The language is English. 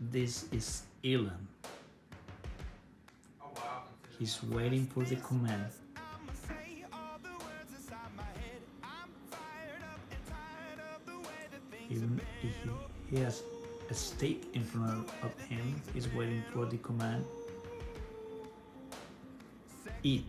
this is Elon. He's waiting for the command. Even if he has a stick in front of him, he's waiting for the command. Eat.